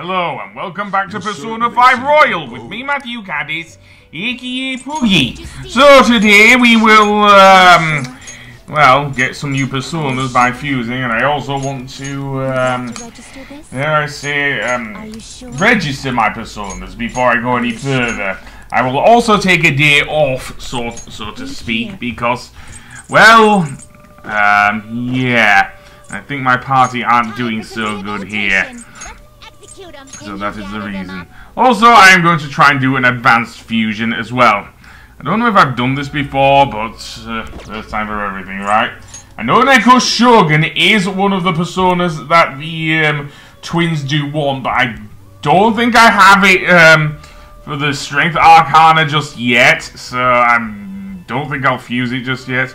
Hello and welcome back to Persona 5 Royal with me, Matthew Caddis, aka Puggy. So today we will, um, well, get some new personas by fusing, and I also want to, um, dare I say, um, register my personas before I go any further. I will also take a day off, so, so to speak, because, well, um, yeah, I think my party aren't doing so good here. So that is the reason. Also, I am going to try and do an advanced fusion as well. I don't know if I've done this before, but uh, first time for everything, right? I know Neko Shogun is one of the personas that the um, twins do want, but I don't think I have it um, for the Strength Arcana just yet, so I don't think I'll fuse it just yet.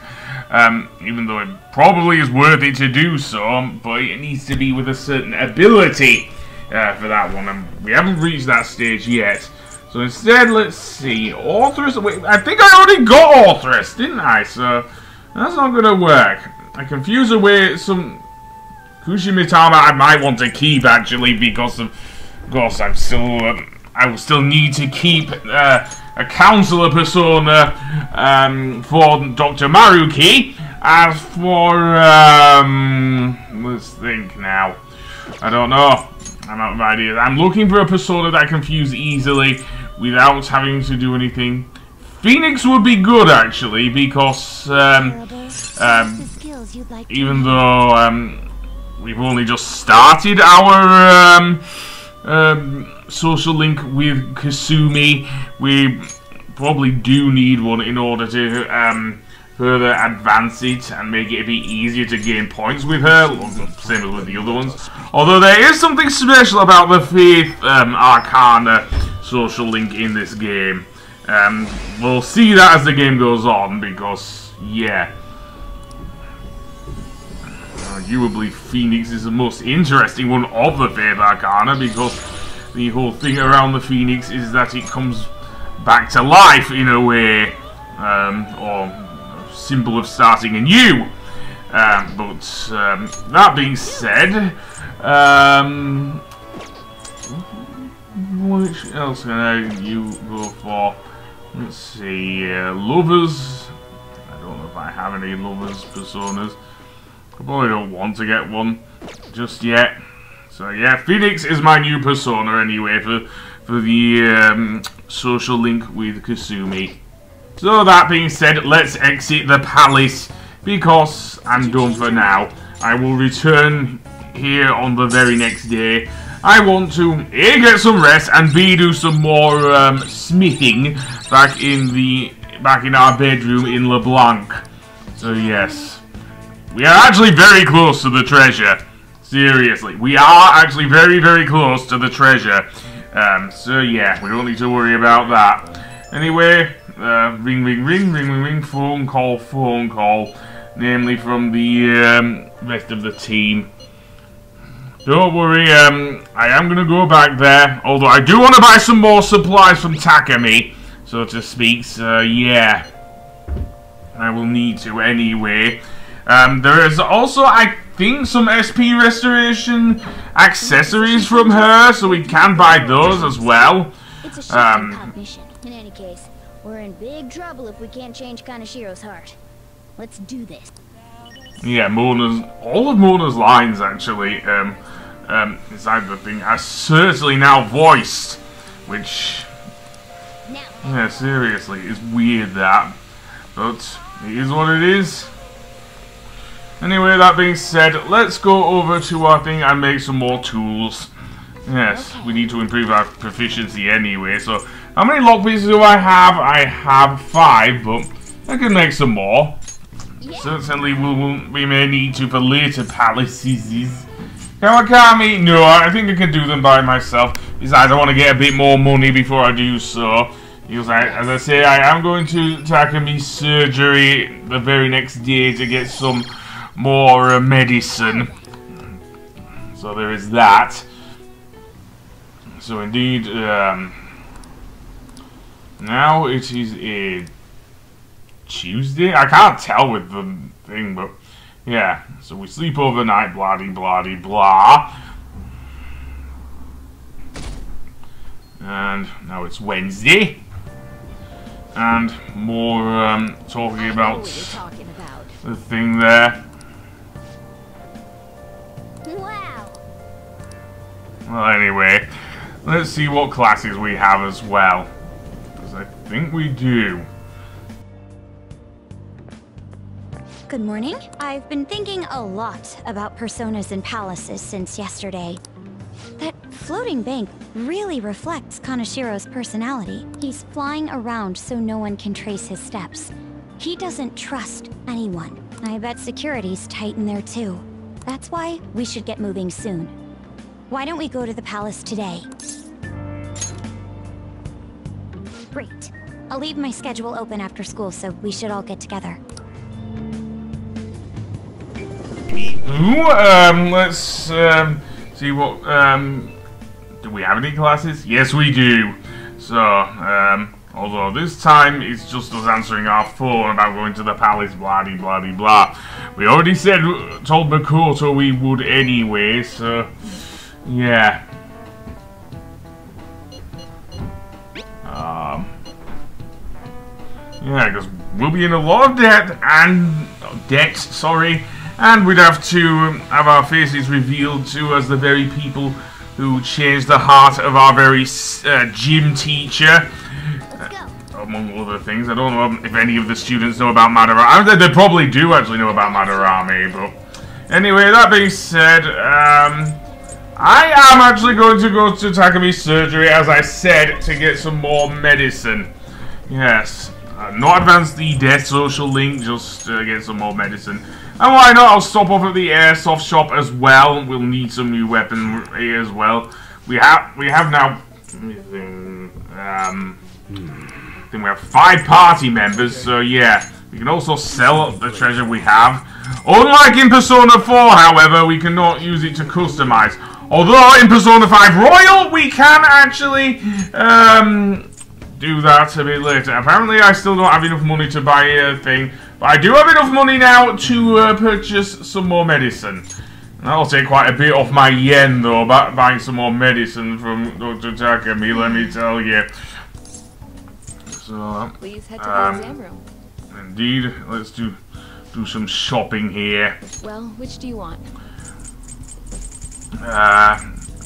Um, even though it probably is worth it to do so, but it needs to be with a certain ability uh, for that one, and we haven't reached that stage yet. So instead, let's see. Orthrus. Wait, I think I already got Orthrus, didn't I? So that's not going to work. I confuse away some Kushimitama I might want to keep actually because of, of course, I'm still. Um, I will still need to keep uh, a counselor persona um, for Dr. Maruki. As for um, let's think now. I don't know. I'm out of ideas. I'm looking for a persona that I can fuse easily without having to do anything. Phoenix would be good, actually, because um, um, even though um, we've only just started our um, um, social link with Kasumi, we probably do need one in order to um, further advance it and make it a bit easier to gain points with her, same as with the other ones. Although there is something special about the Faith um, Arcana social link in this game. Um, we'll see that as the game goes on, because, yeah. Arguably, Phoenix is the most interesting one of the Faith Arcana, because the whole thing around the Phoenix is that it comes back to life in a way, um, or symbol of starting anew. Um, but um, that being said, um, which else can I you go for? Let's see, uh, lovers. I don't know if I have any lovers personas. I probably don't want to get one just yet. So yeah, Phoenix is my new persona anyway for for the um, social link with Kasumi. So that being said, let's exit the palace because I'm done for now. I will return here on the very next day. I want to A, get some rest and B, do some more um, smithing back in the back in our bedroom in LeBlanc. So yes, we are actually very close to the treasure. Seriously, we are actually very, very close to the treasure. Um, so yeah, we don't need to worry about that. Anyway, uh, ring, ring, ring, ring, ring, ring, phone call, phone call, namely from the um, rest of the team. Don't worry, um, I am going to go back there, although I do want to buy some more supplies from Takami, so to speak, so yeah. I will need to anyway. Um, there is also, I think, some SP restoration accessories from her, so we can buy those as well. It's a um, mission. In any case, we're in big trouble if we can't change Kaneshiro's heart. Let's do this. Yeah, Mona's all of Mona's lines actually, um, um, inside the thing are certainly now voiced, which, yeah, seriously, is weird that, but it is what it is. Anyway, that being said, let's go over to our thing and make some more tools. Yes, we need to improve our proficiency anyway, so how many lock pieces do I have? I have five, but I can make some more. Yeah. Certainly we, will, we may need to for later palaces. Kawakami, no, I think I can do them by myself. Besides, I want to get a bit more money before I do so. Because, I, as I say, I am going to Takumi surgery the very next day to get some more uh, medicine. So there is that. So indeed, um, now it is a Tuesday? I can't tell with the thing, but yeah. So we sleep overnight, blah de blah de blah. And now it's Wednesday. And more um, talking about talking about. the thing there. Wow. Well, anyway, let's see what classes we have as well. Think we do. Good morning. I've been thinking a lot about personas and palaces since yesterday. That floating bank really reflects Kaneshiro's personality. He's flying around so no one can trace his steps. He doesn't trust anyone. I bet security's tight in there too. That's why we should get moving soon. Why don't we go to the palace today? Great. I'll leave my schedule open after school, so we should all get together. Ooh, um, let's um, see what. Um, do we have any classes? Yes, we do. So, um, although this time it's just us answering our phone about going to the palace, blah de blah de blah. We already said, told Makoto we would anyway, so yeah. Yeah, because we'll be in a lot of debt and debt, sorry, and we'd have to have our faces revealed to as the very people who changed the heart of our very uh, gym teacher. Let's. Among other things, I don't know if any of the students know about Madarame. They, they probably do actually know about Madarame, but anyway, that being said, um, I am actually going to go to Takami's surgery, as I said, to get some more medicine. Yes, uh, not advance the death social link, just uh, get some more medicine. And why not? I'll stop off at the airsoft shop as well. We'll need some new weaponry as well. We have we have now. Um, I think we have five party members, so yeah. We can also sell the treasure we have. Unlike in Persona 4, however, we cannot use it to customize. Although in Persona 5 Royal, we can actually um, do that a bit later. Apparently, I still don't have enough money to buy a thing. But I do have enough money now to uh, purchase some more medicine. That'll take quite a bit off my yen, though, about buying some more medicine from Dr. Takami, let me tell you. So, Please head to Um, the exam room. indeed, let's do do some shopping here. Well, which do you want? Uh,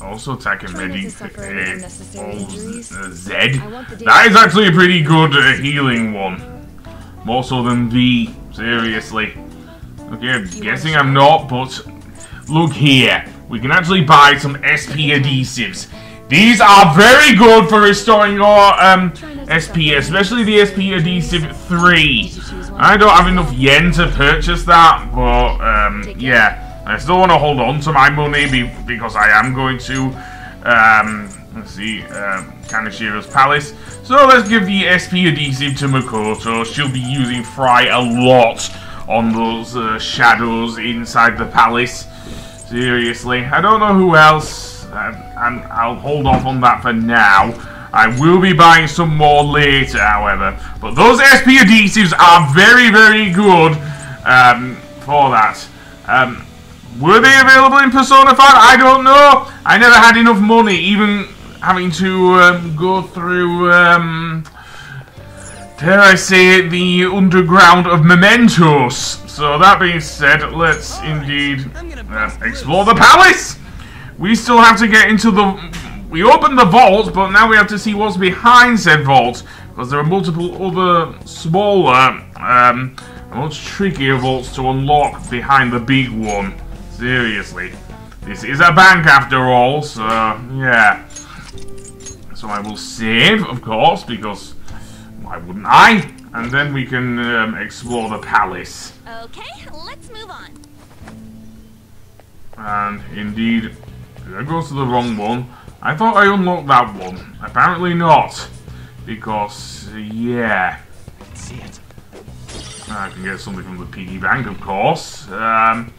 also attacking Medi suffer any unnecessary injuries. uh, Zed. I want the That is actually a pretty good uh, healing one. More so than V, seriously. Okay, I'm guessing I'm not, but look here. We can actually buy some SP adhesives. These are very good for restoring your um, SP, especially the SP adhesive 3. I don't have enough yen to purchase that, but um, yeah. I still want to hold on to my money be because I am going to, um, let's see, um, Kaneshiro's palace. So let's give the SP adhesive to Makoto. She'll be using Frei a lot on those uh, shadows inside the palace. Seriously, I don't know who else, um, and I'll hold off on that for now. I will be buying some more later, however. But those SP adhesives are very, very good um, for that. Um, were they available in Persona 5? I don't know. I never had enough money, even having to um, go through, um, dare I say it, the underground of mementos. So that being said, let's indeed uh, explore the palace. We still have to get into the... We opened the vault, but now we have to see what's behind said vault. Because there are multiple other smaller, um, much trickier vaults to unlock behind the big one. Seriously. This is a bank after all, so yeah. So I will save, of course, because why wouldn't I? And then we can um, explore the palace. Okay, let's move on. And indeed, that goes to the wrong one. I thought I unlocked that one. Apparently not. Because, uh, yeah. See it. I can get something from the piggy bank, of course. Um, right,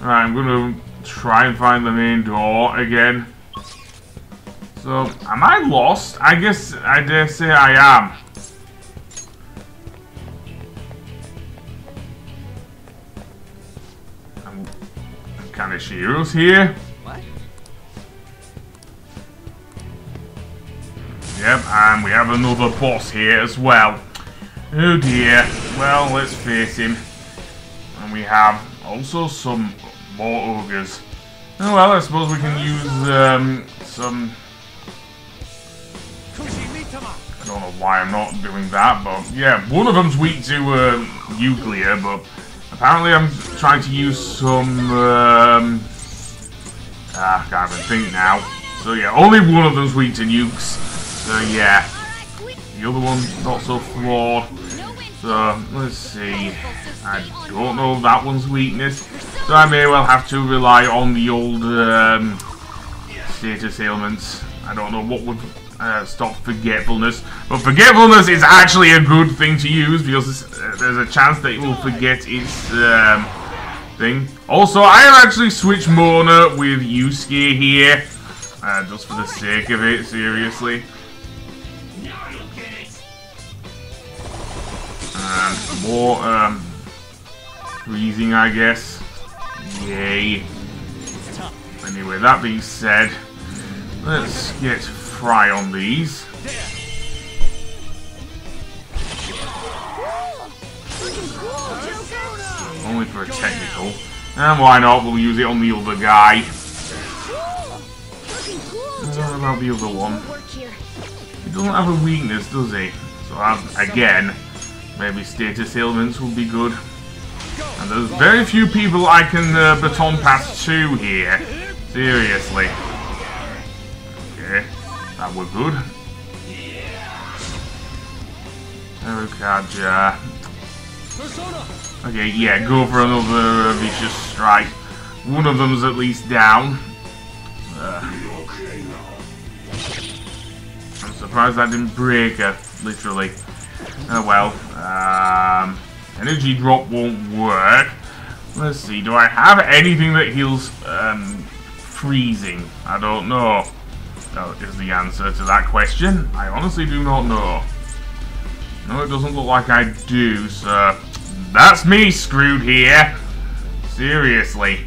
I'm gonna try and find the main door again. So, am I lost? I guess I dare say I am. I'm, I'm kind of Shiro's here. What? Yep, and we have another boss here as well. Oh dear. Well, let's face him. And we have also some more ogres. Oh well, I suppose we can use um, some... I don't know why I'm not doing that, but yeah, one of them's weak to uh, nuclear, but apparently I'm trying to use some... Um, ah, I can't even think now. So yeah, only one of them's weak to nukes. So yeah, the other one's not so flawed. So let's see. I don't know that one's weakness. So I may well have to rely on the old um, status ailments. I don't know what would uh, stop forgetfulness. But forgetfulness is actually a good thing to use because uh, there's a chance that it will forget its um, thing. Also, I have actually switched Mona with Yusuke here. Uh, just for the sake of it, seriously. More um, freezing, I guess. Yay. Anyway, that being said, let's get Frei on these. Only for a technical. And why not? We'll use it on the other guy. What about the other one? He doesn't have a weakness, does he? So um, again, maybe status ailments will be good. And there's very few people I can uh, baton pass to here. Seriously. Okay, that were good. Arukaja. Okay, yeah, go for another uh, vicious strike. One of them's at least down. Uh, I'm surprised that didn't break her, literally. Oh well. Um, energy drop won't work. Let's see, do I have anything that heals um, freezing? I don't know. That is the answer to that question. I honestly do not know. No, it doesn't look like I do, so... That's me screwed here! Seriously.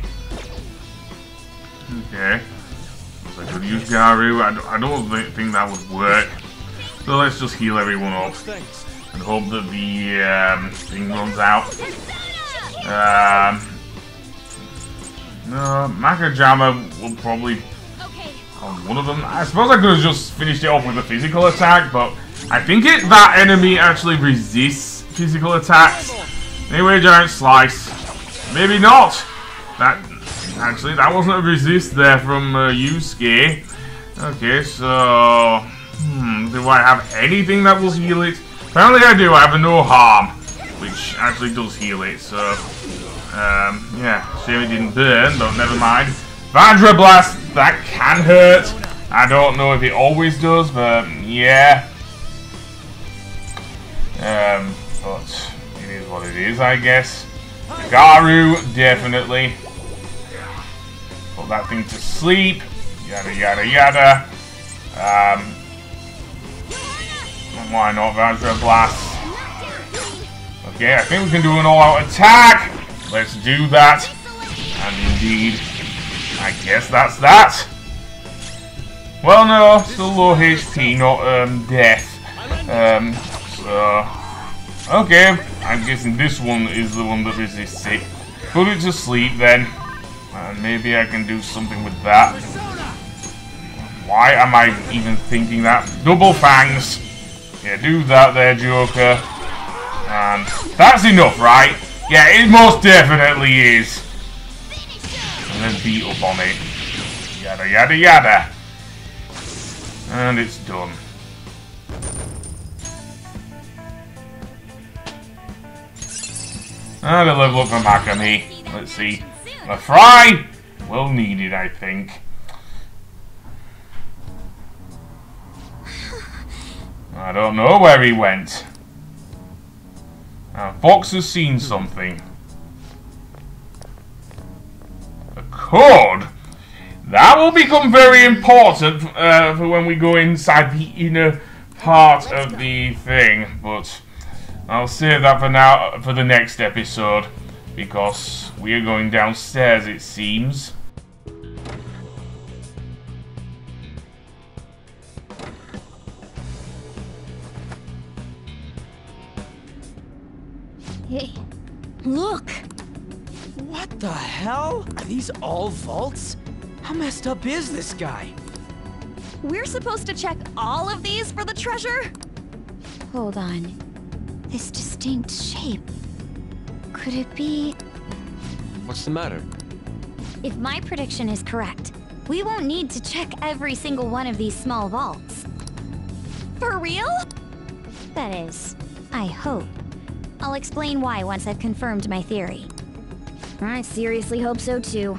Okay. I could use Garu. I don't, think that would work. So let's just heal everyone up. And hope that the um, thing runs out. Um, no, Makajama will probably on one of them. I suppose I could have just finished it off with a physical attack, but I think it that enemy actually resists physical attacks. Anyway, giant slice. Maybe not. That actually that wasn't a resist there from uh, Yusuke. Okay, so hmm, do I have anything that will heal it? Apparently I do. I have a no harm, which actually does heal it. So um, yeah, shame it didn't burn, but never mind. Vajra Blast, that can hurt. I don't know if it always does, but yeah. Um, but it is what it is, I guess. Garu, definitely. Put that thing to sleep. Yada, yada, yada. Um, why not Vajra Blast? Okay, I think we can do an all-out attack. Let's do that. And indeed, I guess that's that. Well, no, still low HP, not um, death. Um, so, okay, I'm guessing this one is the one that resists it. Put it to sleep then, and maybe I can do something with that. Why am I even thinking that? Double fangs. Yeah, do that there, Joker. And that's enough, right? Yeah, it most definitely is. And then beat up on it. Yada yada yada. And it's done. And a level up for Makami. Let's see. A Frei? Well needed, I think. I don't know where he went. Uh, Fox has seen something. A cord? That will become very important uh, for when we go inside the inner part of the thing, but I'll save that for now, for the next episode, because we are going downstairs, it seems. Hey, look! What the hell? Are these all vaults? How messed up is this guy? We're supposed to check all of these for the treasure? Hold on. This distinct shape. Could it be... What's the matter? If my prediction is correct, we won't need to check every single one of these small vaults. For real? That is, I hope. I'll explain why once I've confirmed my theory. I seriously hope so too.